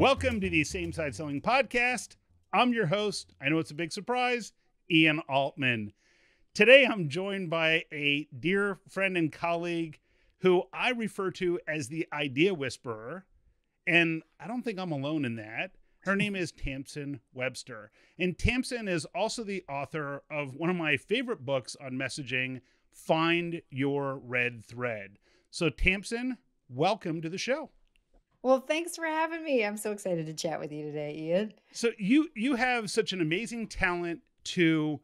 Welcome to the Same Side Selling Podcast. I'm your host. I know it's a big surprise, Ian Altman. Today I'm joined by a dear friend and colleague who I refer to as the Idea Whisperer. And I don't think I'm alone in that. Her name is Tamsen Webster. And Tamsen is also the author of one of my favorite books on messaging, Find Your Red Thread. So, Tamsen, welcome to the show. Well, thanks for having me. I'm so excited to chat with you today, Ian. So you you have such an amazing talent to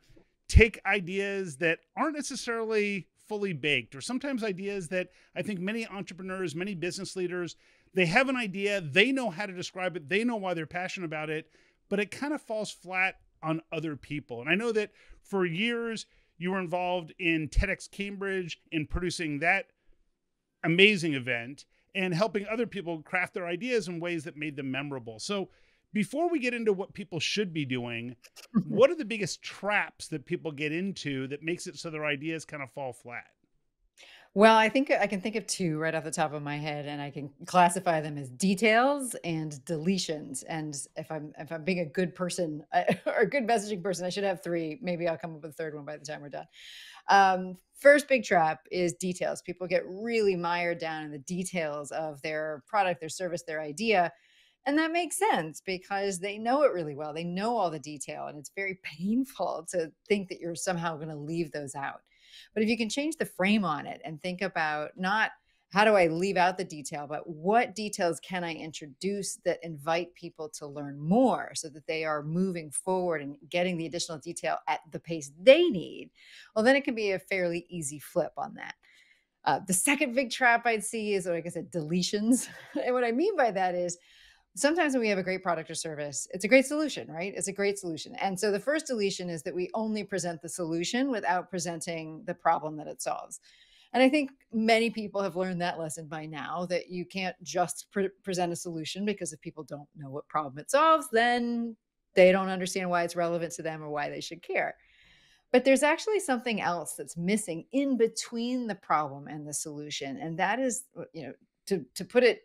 take ideas that aren't necessarily fully baked or sometimes ideas that I think many entrepreneurs, many business leaders, they have an idea, they know how to describe it, they know why they're passionate about it, but it kind of falls flat on other people. And I know that for years you were involved in TEDx Cambridge in producing that amazing event and helping other people craft their ideas in ways that made them memorable. So, before we get into what people should be doing, what are the biggest traps that people get into that makes it so their ideas kind of fall flat? Well, I think I can think of two right off the top of my head, and I can classify them as details and deletions. And if I'm if I'm being a good person or a good messaging person, I should have three. Maybe I'll come up with a third one by the time we're done. Um, first big trap is details. People get really mired down in the details of their product, their service, their idea. And that makes sense because they know it really well. They know all the detail, and it's very painful to think that you're somehow going to leave those out. But if you can change the frame on it and think about not how do I leave out the detail, but what details can I introduce that invite people to learn more so that they are moving forward and getting the additional detail at the pace they need? Well, then it can be a fairly easy flip on that. Uh, the second big trap I'd see is, like I said, deletions. and what I mean by that is sometimes when we have a great product or service, it's a great solution, right? It's a great solution. And so the first deletion is that we only present the solution without presenting the problem that it solves. And I think many people have learned that lesson by now that you can't just pre- present a solution because if people don't know what problem it solves, then they don't understand why it's relevant to them or why they should care. But there's actually something else that's missing in between the problem and the solution. And that is, uh, you know, to, to put it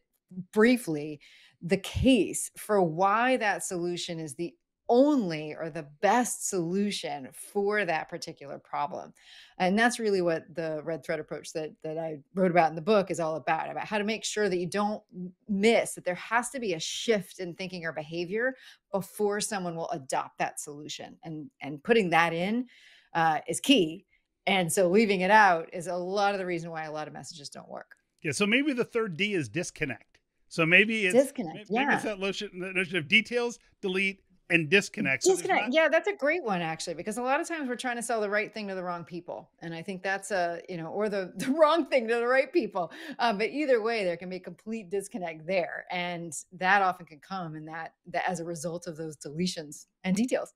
briefly, the case for why that solution is the only or the best solution for that particular problem. And that's really what the red thread approach that that I wrote about in the book is all about about how to make sure that you don't miss that there has to be a shift in thinking or behavior before someone will adopt that solution. And and putting that in uh, is key. And so leaving it out is a lot of the reason why a lot of messages don't work. Yeah, so maybe the third D is disconnect. So maybe it's disconnect. Maybe yeah. it's that notion, notion of details, delete, and disconnect. So disconnect. Not- yeah, that's a great one actually, because a lot of times we're trying to sell the right thing to the wrong people, and I think that's a you know, or the the wrong thing to the right people. Um, but either way, there can be a complete disconnect there, and that often can come in that that as a result of those deletions and details.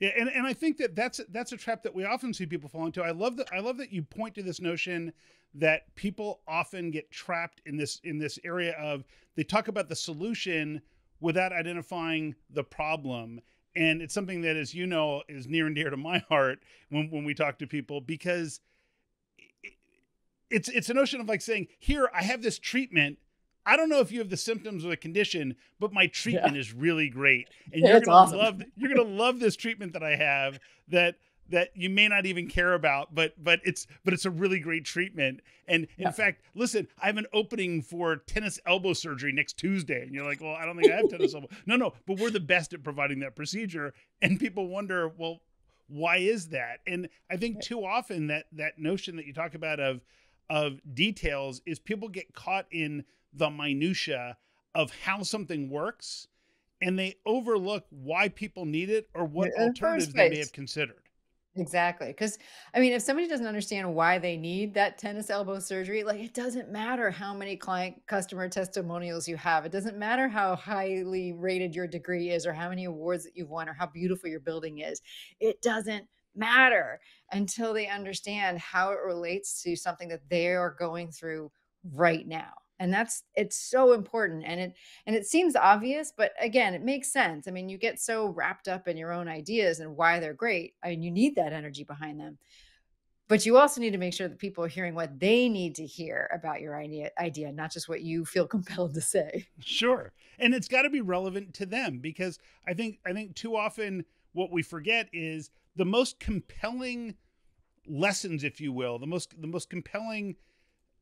Yeah, and, and I think that that's that's a trap that we often see people fall into. I love that I love that you point to this notion that people often get trapped in this in this area of they talk about the solution without identifying the problem and it's something that as you know is near and dear to my heart when, when we talk to people because it's it's a notion of like saying here i have this treatment i don't know if you have the symptoms of the condition but my treatment yeah. is really great and yeah, you're gonna awesome. love you're gonna love this treatment that i have that that you may not even care about, but but it's but it's a really great treatment. And in yeah. fact, listen, I have an opening for tennis elbow surgery next Tuesday, and you're like, well, I don't think I have tennis elbow. No, no, but we're the best at providing that procedure, and people wonder, well, why is that? And I think too often that that notion that you talk about of of details is people get caught in the minutia of how something works and they overlook why people need it or what alternatives they may have considered. Exactly. Because, I mean, if somebody doesn't understand why they need that tennis elbow surgery, like it doesn't matter how many client customer testimonials you have. It doesn't matter how highly rated your degree is or how many awards that you've won or how beautiful your building is. It doesn't matter until they understand how it relates to something that they are going through right now and that's it's so important and it and it seems obvious but again it makes sense i mean you get so wrapped up in your own ideas and why they're great i mean you need that energy behind them but you also need to make sure that people are hearing what they need to hear about your idea, idea not just what you feel compelled to say. Sure. And it's got to be relevant to them because I think I think too often what we forget is the most compelling lessons if you will, the most the most compelling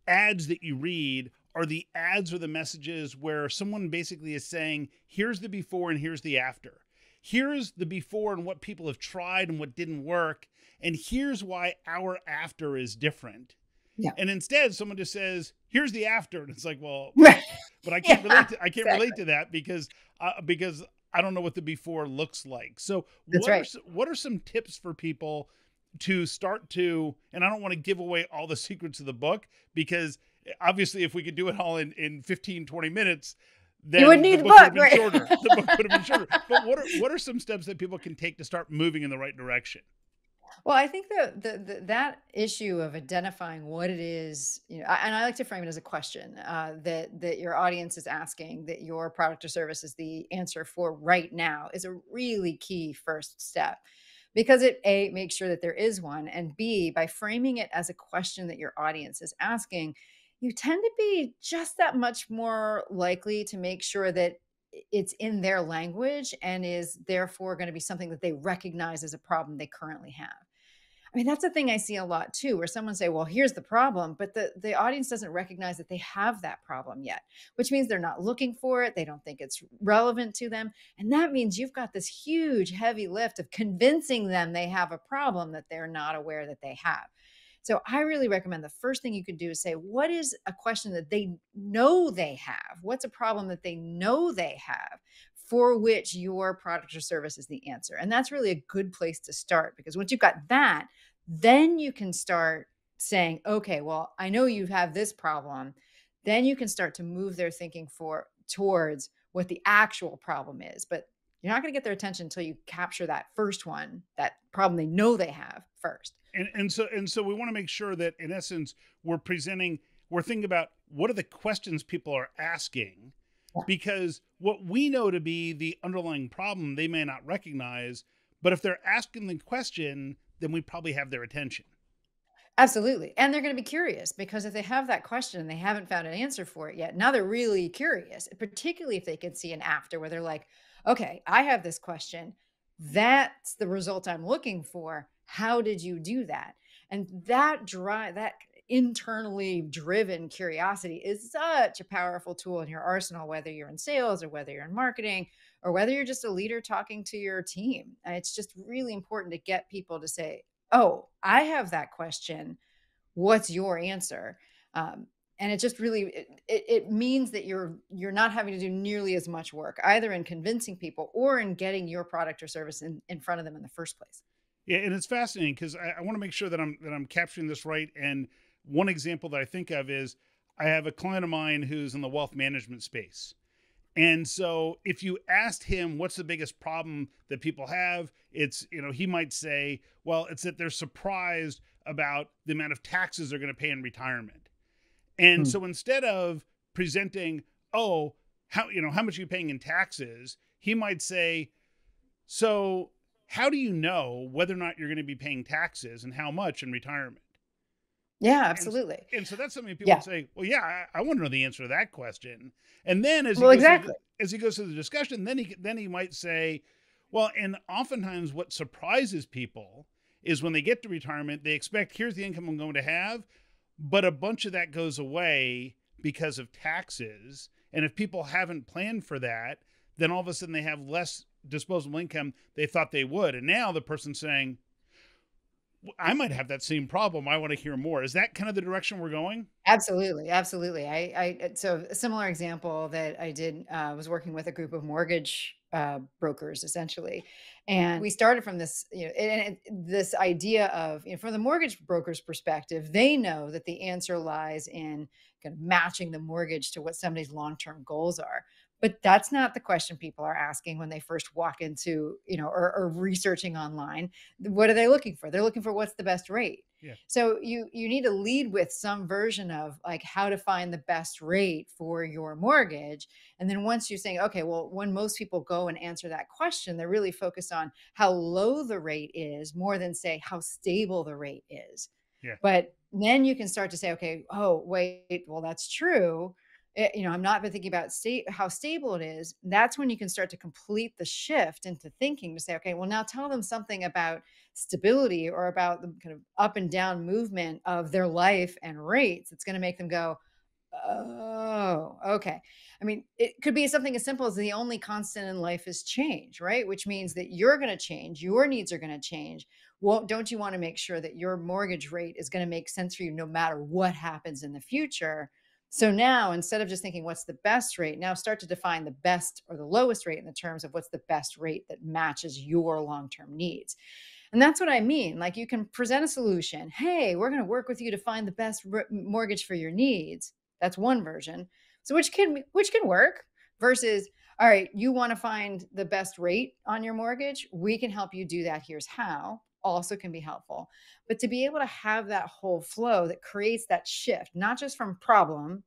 ads that you read are the ads or the messages where someone basically is saying, here's the before and here's the after. Here's the before and what people have tried and what didn't work. And here's why our after is different. Yeah. And instead, someone just says, "Here's the after," and it's like, "Well, but I can't yeah, relate. To, I can't exactly. relate to that because uh, because I don't know what the before looks like." So, That's what right. are what are some tips for people to start to? And I don't want to give away all the secrets of the book because obviously, if we could do it all in in 15, 20 minutes, then you would need the book, book right? shorter. the book would have been shorter. But what are what are some steps that people can take to start moving in the right direction? Well, I think that the, the, that issue of identifying what it is, you know, and I like to frame it as a question uh, that that your audience is asking, that your product or service is the answer for right now, is a really key first step, because it a makes sure that there is one, and b by framing it as a question that your audience is asking, you tend to be just that much more likely to make sure that it's in their language and is therefore going to be something that they recognize as a problem they currently have. I mean, that's a thing I see a lot too, where someone say, "Well, here's the problem," but the the audience doesn't recognize that they have that problem yet, which means they're not looking for it. They don't think it's relevant to them, and that means you've got this huge, heavy lift of convincing them they have a problem that they're not aware that they have. So I really recommend the first thing you could do is say, what is a question that they know they have? What's a problem that they know they have? For which your product or service is the answer. And that's really a good place to start because once you've got that, then you can start saying, okay, well, I know you have this problem. Then you can start to move their thinking for towards what the actual problem is. But you're not going to get their attention until you capture that first one, that problem they know they have first. And, and so and so we want to make sure that in essence we're presenting we're thinking about what are the questions people are asking because what we know to be the underlying problem they may not recognize but if they're asking the question then we probably have their attention Absolutely. And they're going to be curious because if they have that question and they haven't found an answer for it yet, now they're really curious, particularly if they can see an after where they're like, okay, I have this question. That's the result I'm looking for. How did you do that? And that drive, that internally driven curiosity is such a powerful tool in your arsenal, whether you're in sales or whether you're in marketing or whether you're just a leader talking to your team. It's just really important to get people to say, Oh, I have that question. What's your answer? Um, and it just really it, it means that you're you're not having to do nearly as much work either in convincing people or in getting your product or service in, in front of them in the first place. Yeah and it's fascinating because I, I want to make sure that i'm that i'm capturing this right and one example that i think of is i have a client of mine who's in the wealth management space and so if you asked him what's the biggest problem that people have? It's you know he might say well it's that they're surprised about the amount of taxes they're going to pay in retirement and hmm. so instead of presenting, oh, how you know how much are you paying in taxes, he might say, so how do you know whether or not you're going to be paying taxes and how much in retirement? Yeah, absolutely. And, and so that's something people yeah. say, well, yeah, I, I, want to know the answer to that question. And then as well, exactly the, as he goes through the discussion, then he then he might say, well, and oftentimes what surprises people is when they get to retirement, they expect here's the income I'm going to have, but a bunch of that goes away because of taxes. And if people haven't planned for that, then all of a sudden they have less disposable income they thought they would. And now the person's saying, I might have that same problem. I want to hear more. Is that kind of the direction we're going? Absolutely, absolutely. I, I so a similar example that I did uh, was working with a group of mortgage uh, brokers essentially, and we started from this, you know, and this idea of, you know, from the mortgage broker's perspective, they know that the answer lies in kind of matching the mortgage to what somebody's long-term goals are but that's not the question people are asking when they first walk into you know or, or, researching online what are they looking for they're looking for what's the best rate yeah. so you you need to lead with some version of like how to find the best rate for your mortgage and then once you're saying okay well when most people go and answer that question they're really focused on how low the rate is more than say how stable the rate is Yeah. But then you can start to say, okay, oh, wait, well, that's true. It, you know, I'm not thinking about how stable it is. That's when you can start to complete the shift into thinking to say, okay, well, now tell them something about stability or about the kind of up and down movement of their life and rates. It's going to make them go, oh, okay. I mean, it could be something as simple as the only constant in life is change, right? Which means that you're going to change, your needs are going to change. Well, don't you want to make sure that your mortgage rate is going to make sense for you no matter what happens in the future? So now instead of just thinking what's the best rate, now start to define the best or the lowest rate in the terms of what's the best rate that matches your long term needs. And that's what I mean. Like you can present a solution. Hey, we're going to work with you to find the best mortgage for your needs. That's one version. So which can which can work versus all right, you want to find the best rate on your mortgage? We can help you do that. Here's how. Also can be helpful. But to be able to have that whole flow that creates that shift, not just from problem,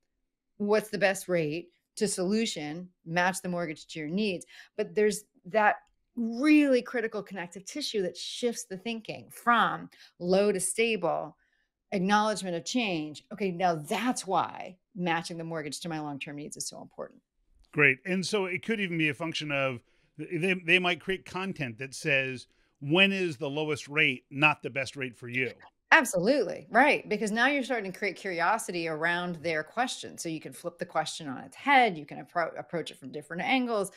what's the best rate, to solution, match the mortgage to your needs, but there's that really critical connective tissue that shifts the thinking from low to stable acknowledgement of change. Okay, now that's why matching the mortgage to my long term needs is so important. Great. And so it could even be a function of they, they might create content that says, when is the lowest rate not the best rate for you? Absolutely. Right. Because now you're starting to create curiosity around their question. So you can flip the question on its head, you can appro- approach it from different angles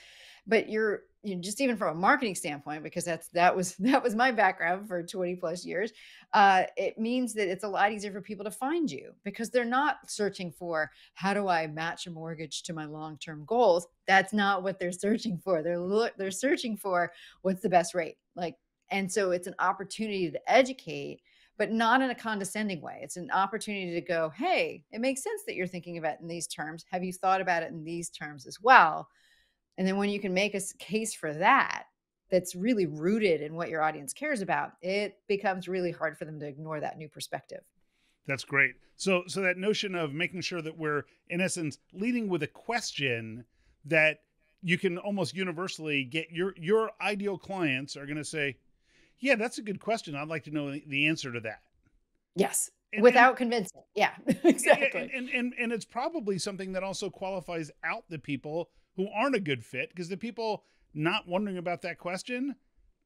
but you're you know, just even from a marketing standpoint because that's that was that was my background for 20 plus years uh, it means that it's a lot easier for people to find you because they're not searching for how do i match a mortgage to my long-term goals that's not what they're searching for they're they're searching for what's the best rate like and so it's an opportunity to educate but not in a condescending way. It's an opportunity to go, hey, it makes sense that you're thinking about it in these terms. Have you thought about it in these terms as well? And then when you can make a case for that, that's really rooted in what your audience cares about, it becomes really hard for them to ignore that new perspective. That's great. So so that notion of making sure that we're in essence leading with a question that you can almost universally get your your ideal clients are going to say, "Yeah, that's a good question. I'd like to know the answer to that." Yes. And, Without and, convincing. Yeah, exactly. And, and, and and it's probably something that also qualifies out the people who aren't a good fit because the people not wondering about that question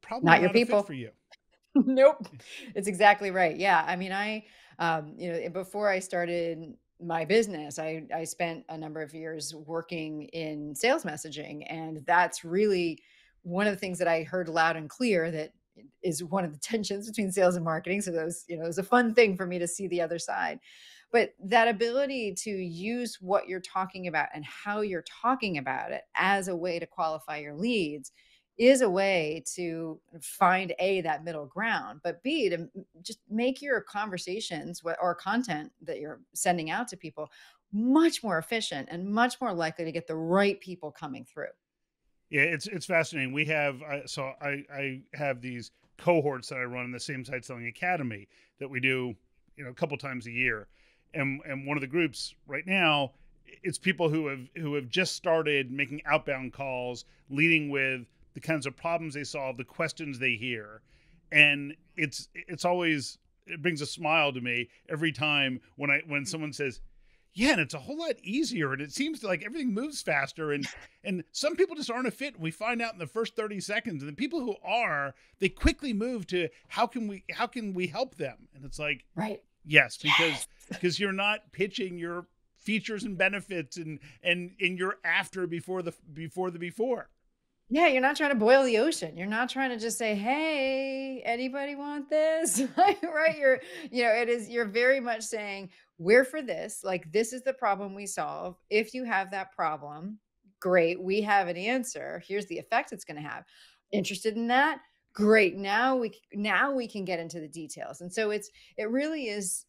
probably not, not your people for you. nope, it's exactly right. Yeah, I mean, I, um, you know, before I started my business, I I spent a number of years working in sales messaging, and that's really one of the things that I heard loud and clear that is one of the tensions between sales and marketing. So was, you know, it was a fun thing for me to see the other side. But that ability to use what you're talking about and how you're talking about it as a way to qualify your leads is a way to find a that middle ground but b to just make your conversations or content that you're sending out to people much more efficient and much more likely to get the right people coming through yeah it's it's fascinating. We have so i i have these cohorts that i run in the same side selling academy that we do you know a couple times a year. And and one of the groups right now it's people who have who have just started making outbound calls leading with the kinds of problems they solve the questions they hear. And it's it's always it brings a smile to me every time when i when someone says yeah and it's a whole lot easier and it seems like everything moves faster and and some people just aren't a fit we find out in the first 30 seconds and the people who are they quickly move to how can we how can we help them and it's like right Yes, because because you're not pitching your features and benefits and and and you're after before the before the before. Yeah, you're not trying to boil the ocean. You're not trying to just say, "Hey, anybody want this?" right? You're, you know, it is. You're very much saying, "We're for this. Like, this is the problem we solve. If you have that problem, great. We have an answer. Here's the effect it's going to have. Interested in that? great now we now we can get into the details and so it's it really is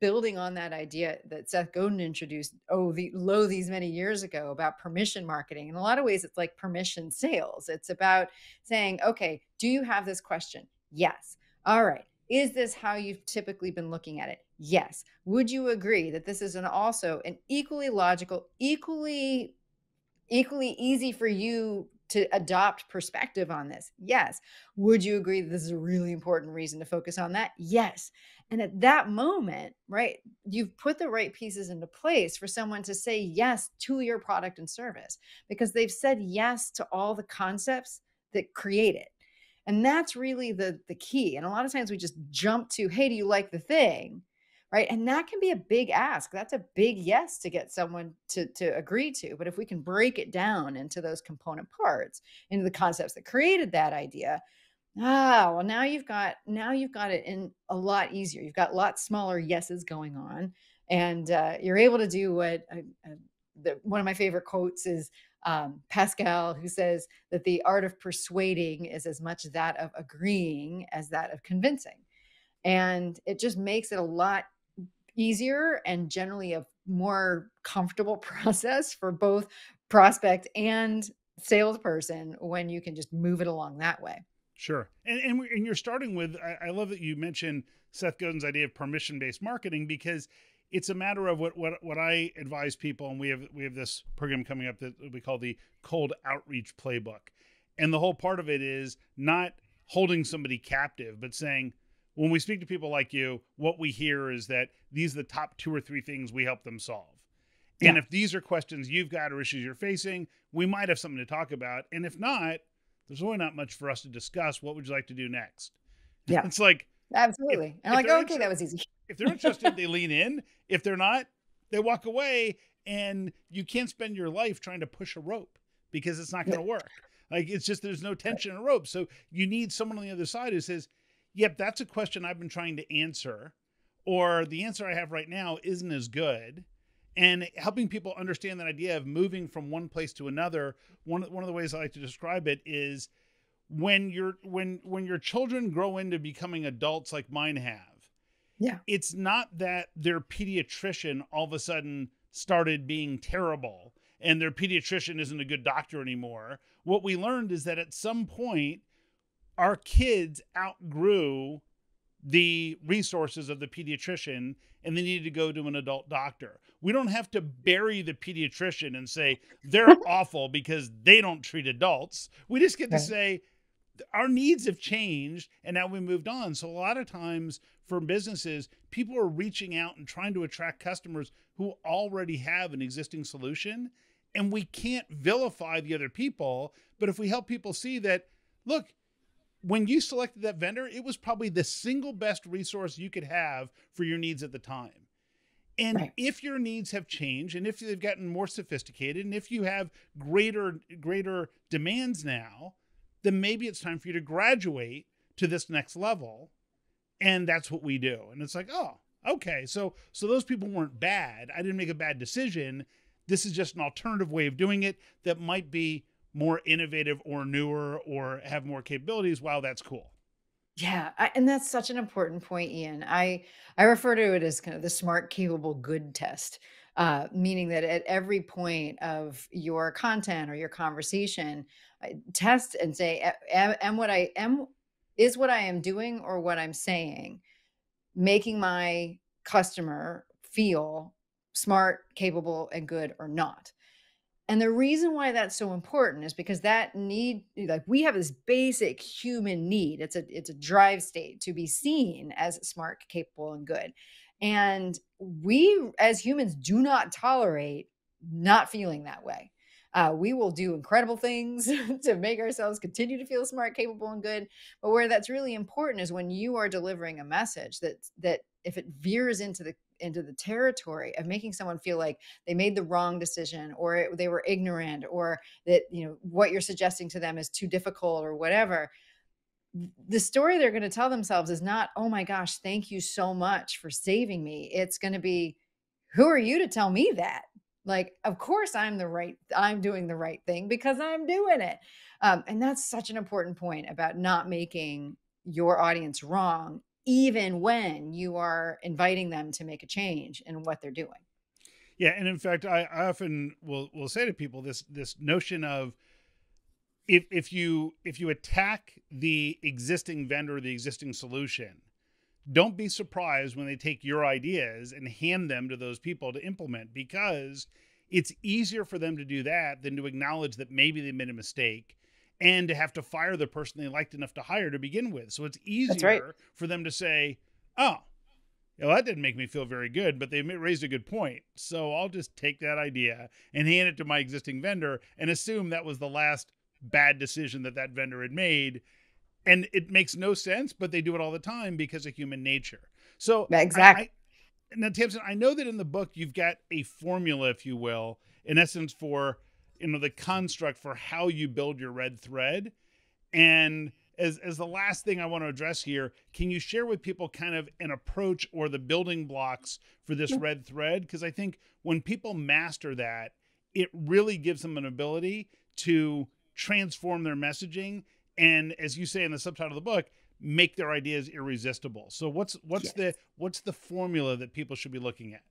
building on that idea that Seth Godin introduced oh the low these many years ago about permission marketing in a lot of ways it's like permission sales it's about saying okay do you have this question yes all right is this how you've typically been looking at it yes would you agree that this is an also an equally logical equally equally easy for you to adopt perspective on this? Yes. Would you agree that this is a really important reason to focus on that? Yes. And at that moment, right, you've put the right pieces into place for someone to say yes to your product and service because they've said yes to all the concepts that create it. And that's really the the key. And a lot of times we just jump to, "Hey, do you like the thing?" Right and that can be a big ask that's a big yes to get someone to to agree to but if we can break it down into those component parts into the concepts that created that idea ah well now you've got now you've got it in a lot easier you've got lots smaller yeses going on and uh, you're able to do what uh, uh, the, one of my favorite quotes is um, Pascal, who says that the art of persuading is as much that of agreeing as that of convincing. And it just makes it a lot easier and generally a more comfortable process for both prospect and salesperson when you can just move it along that way. Sure. And and, and you're starting with I, I love that you mentioned Seth Godin's idea of permission based marketing because it's a matter of what, what what I advise people, and we have we have this program coming up that we call the cold outreach playbook, and the whole part of it is not holding somebody captive, but saying, when we speak to people like you, what we hear is that these are the top two or three things we help them solve. Yeah. And if these are questions you've got or issues you're facing, we might have something to talk about. And if not, there's really not much for us to discuss. What would you like to do next? Yeah. It's like, absolutely. If, and I'm like, okay, that was easy. if they're interested, they lean in. If they're not, they walk away. And you can't spend your life trying to push a rope because it's not going to work. Like, it's just there's no tension in a rope. So you need someone on the other side who says, yep, that's a question I've been trying to answer, or the answer I have right now isn't as good. And helping people understand that idea of moving from one place to another. One one of the ways I like to describe it is when your when when your children grow into becoming adults like mine have. Yeah. It's not that their pediatrician all of a sudden started being terrible and their pediatrician isn't a good doctor anymore. What we learned is that at some point our kids outgrew the resources of the pediatrician and they needed to go to an adult doctor. We don't have to bury the pediatrician and say they're awful because they don't treat adults. We just get to say our needs have changed and now we moved on. So a lot of times for businesses, people are reaching out and trying to attract customers who already have an existing solution and we can't vilify the other people, but if we help people see that look, when you selected that vendor, it was probably the single best resource you could have for your needs at the time. And right. if your needs have changed and if they've gotten more sophisticated and if you have greater greater demands now, then maybe it's time for you to graduate to this next level. And that's what we do. And it's like, "Oh, okay. So so those people weren't bad. I didn't make a bad decision. This is just an alternative way of doing it that might be more innovative or newer or have more capabilities, wow, that's cool. Yeah, I, and that's such an important point, Ian. I I refer to it as kind of the smart, capable, good test, uh, meaning that at every point of your content or your conversation, test and say, am, am what I am is what I am doing or what I'm saying, making my customer feel smart, capable, and good or not. And the reason why that's so important is because that need, like we have this basic human need. It's a it's a drive state to be seen as smart, capable, and good. And we as humans do not tolerate not feeling that way. Uh, we will do incredible things to make ourselves continue to feel smart, capable, and good. But where that's really important is when you are delivering a message that that if it veers into the into the territory of making someone feel like they made the wrong decision or it, they were ignorant or that you know what you're suggesting to them is too difficult or whatever. The story they're going to tell themselves is not oh my gosh thank you so much for saving me. It's going to be who are you to tell me that? Like of course i'm the right i'm doing the right thing because i'm doing it. Um, and that's such an important point about not making your audience wrong even when you are inviting them to make a change in what they're doing. Yeah, and in fact, I, I often will will say to people this this notion of if if you if you attack the existing vendor, the existing solution, don't be surprised when they take your ideas and hand them to those people to implement because it's easier for them to do that than to acknowledge that maybe they made a mistake and to have to fire the person they liked enough to hire to begin with. So it's easier right. for them to say, "Oh, well, that didn't make me feel very good, but they raised a good point. So I'll just take that idea and hand it to my existing vendor and assume that was the last bad decision that that vendor had made. And it makes no sense, but they do it all the time because of human nature. So exactly. I, I, now, Tamsen, I know that in the book you've got a formula, if you will, in essence, for you know the construct for how you build your red thread, and as as the last thing I want to address here, can you share with people kind of an approach or the building blocks for this red thread? Because I think when people master that, it really gives them an ability to transform their messaging and as you say in the subtitle of the book, make their ideas irresistible. So what's what's yes. the what's the formula that people should be looking at?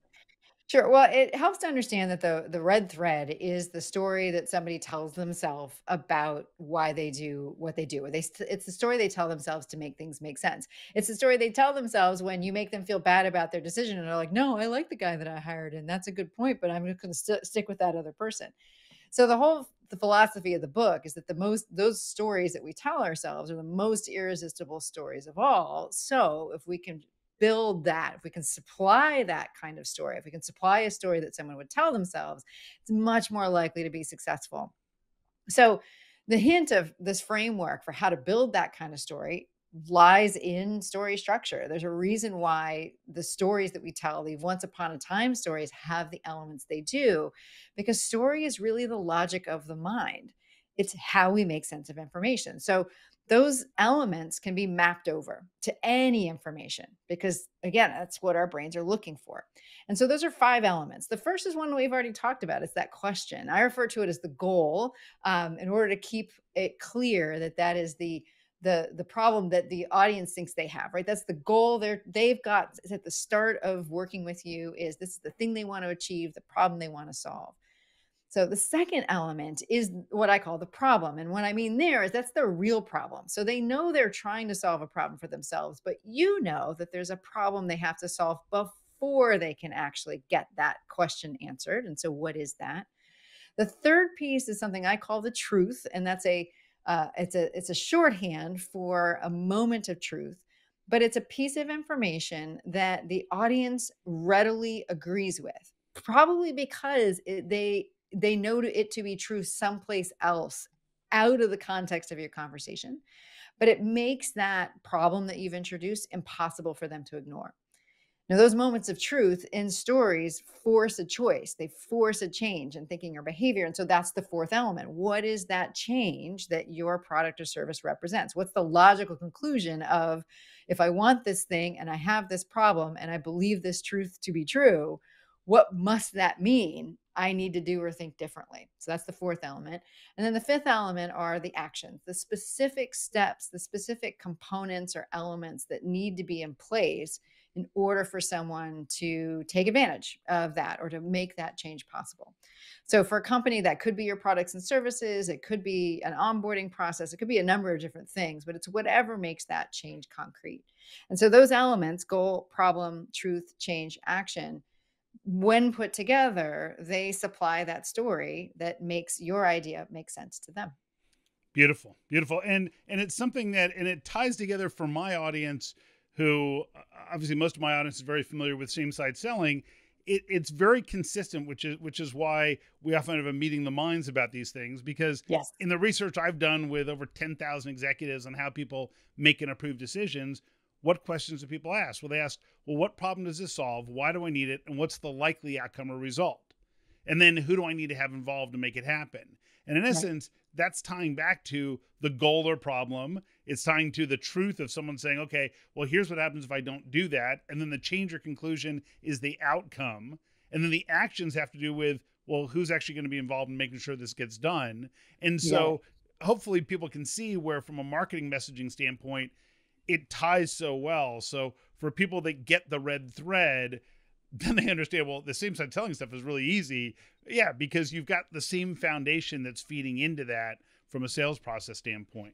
Sure. Well, it helps to understand that the the red thread is the story that somebody tells themselves about why they do what they do. They it's the story they tell themselves to make things make sense. It's the story they tell themselves when you make them feel bad about their decision and they're like, "No, I like the guy that I hired and that's a good point, but I'm going to st- stick with that other person." So the whole the philosophy of the book is that the most those stories that we tell ourselves are the most irresistible stories of all. So if we can build that, if we can supply that kind of story, if we can supply a story that someone would tell themselves, it's much more likely to be successful. So, the hint of this framework for how to build that kind of story lies in story structure. There's a reason why the stories that we tell, the once upon a time stories, have the elements they do, because story is really the logic of the mind. It's how we make sense of information. So, those elements can be mapped over to any information because again that's what our brains are looking for. And so those are five elements. The first is one we've already talked about it's that question. I refer to it as the goal um, in order to keep it clear that that is the the the problem that the audience thinks they have right? That's the goal they're they've got at the start of working with you is this is the thing they want to achieve the problem they want to solve so the second element is what I call the problem. And what I mean there is that's the real problem. So they know they're trying to solve a problem for themselves, but you know that there's a problem they have to solve before they can actually get that question answered. And so what is that? The third piece is something I call the truth, and that's a uh, it's a it's a shorthand for a moment of truth but it's a piece of information that the audience readily agrees with probably because it, they they know it to be true someplace else out of the context of your conversation but it makes that problem that you've introduced impossible for them to ignore. Now those moments of truth in stories force a choice. They force a change in thinking or behavior and so that's the fourth element. What is that change that your product or service represents? What's the logical conclusion of if i want this thing and i have this problem and i believe this truth to be true what must that mean I need to do or think differently. So that's the fourth element. And then the fifth element are the actions, the specific steps, the specific components or elements that need to be in place in order for someone to take advantage of that or to make that change possible. So for a company that could be your products and services, it could be an onboarding process, it could be a number of different things, but it's whatever makes that change concrete. And so those elements, goal, problem, truth, change, action, when put together, they supply that story that makes your idea make sense to them. Beautiful, beautiful, and and it's something that and it ties together for my audience, who uh, obviously most of my audience is very familiar with same side selling. It, it's very consistent, which is which is why we often have a meeting the minds about these things. Because yes. in the research I've done with over ten thousand executives on how people make and approve decisions, what questions do people ask? Well, they ask, well, what problem does this solve? Why do I need it? And what's the likely outcome or result? And then who do I need to have involved to make it happen? And in essence, right. that's tying back to the goal or problem. It's tying to the truth of someone saying, okay, well, here's what happens if I don't do that. And then the change or conclusion is the outcome. And then the actions have to do with, well, who's actually going to be involved in making sure this gets done? And so yeah. hopefully people can see where, from a marketing messaging standpoint, it ties so well. So for people that get the red thread, then they understand well the same side selling stuff is really easy yeah because you've got the same foundation that's feeding into that from a sales process standpoint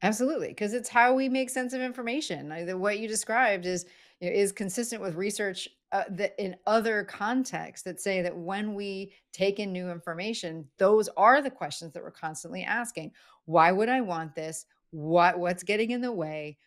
absolutely because it's how we make sense of information what you described is is consistent with research uh, that in other contexts that say that when we take in new information, those are the questions that we're constantly asking. Why would I want this? What what's getting in the way?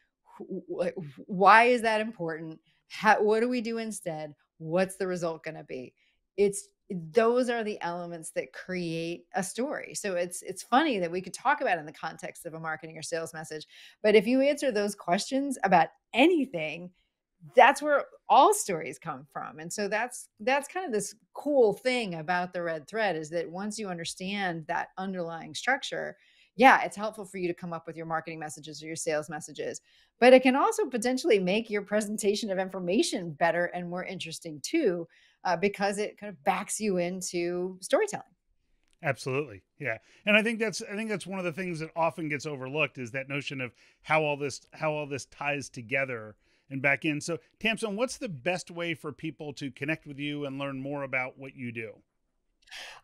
Why is that important? How, what do we do instead? What's the result going to be? It's those are the elements that create a story. So it's it's funny that we could talk about in the context of a marketing or sales message, but if you answer those questions about anything, that's where all stories come from. And so that's that's kind of this cool thing about the red thread is that once you understand that underlying structure, yeah, it's helpful for you to come up with your marketing messages or your sales messages, but it can also potentially make your presentation of information better and more interesting too uh, because it kind of backs you into storytelling. Absolutely. Yeah. And I think that's I think that's one of the things that often gets overlooked is that notion of how all this how all this ties together and back in. So Tamsen, what's the best way for people to connect with you and learn more about what you do?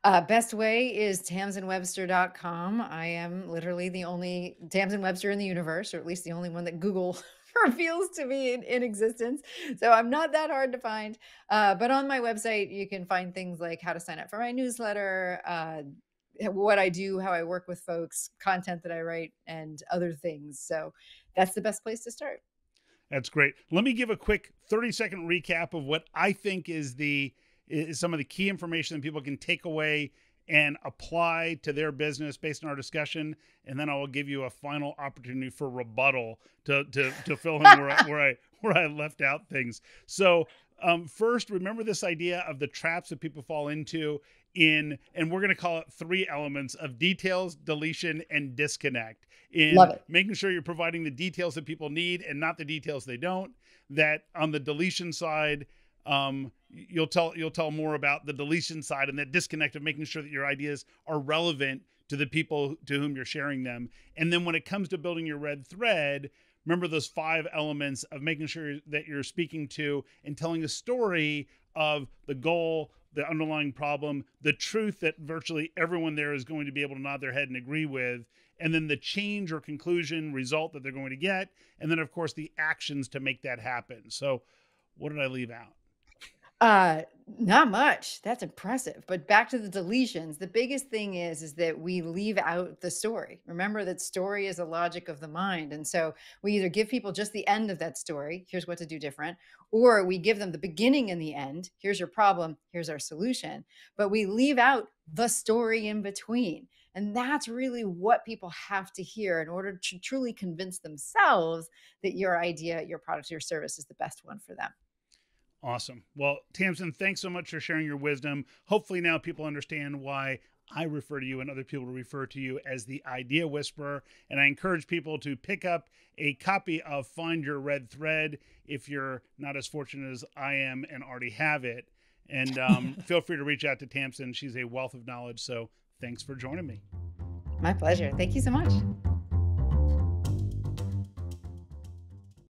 Uh, best way is tamsenwebster.com. I am literally the only Tamsen Webster in the universe, or at least the only one that Google reveals to me in, in, existence. So I'm not that hard to find. Uh, but on my website, you can find things like how to sign up for my newsletter, uh, what I do, how I work with folks, content that I write, and other things. So that's the best place to start. That's great. Let me give a quick 30 second recap of what I think is the is some of the key information that people can take away and apply to their business based on our discussion. And then I will give you a final opportunity for rebuttal to to, to fill in where, I, where I where I left out things. So um, first, remember this idea of the traps that people fall into in, and we're going to call it three elements of details, deletion, and disconnect. In making sure you're providing the details that people need and not the details they don't. That on the deletion side, um, you'll tell you'll tell more about the deletion side and that disconnect of making sure that your ideas are relevant to the people to whom you're sharing them. And then when it comes to building your red thread, remember those five elements of making sure that you're speaking to and telling a story of the goal, the underlying problem, the truth that virtually everyone there is going to be able to nod their head and agree with, and then the change or conclusion result that they're going to get, and then of course the actions to make that happen. So, what did I leave out? Uh, not much. That's impressive. But back to the deletions, the biggest thing is is that we leave out the story. Remember that story is a logic of the mind. And so we either give people just the end of that story, here's what to do different, or we give them the beginning and the end, here's your problem, here's our solution. But we leave out the story in between. And that's really what people have to hear in order to truly convince themselves that your idea, your product, your service is the best one for them. Awesome. Well, Tamsen, thanks so much for sharing your wisdom. Hopefully, now people understand why I refer to you and other people refer to you as the Idea Whisperer. And I encourage people to pick up a copy of Find Your Red Thread if you're not as fortunate as I am and already have it. And um, feel free to reach out to Tamsen. She's a wealth of knowledge. So thanks for joining me. My pleasure. Thank you so much.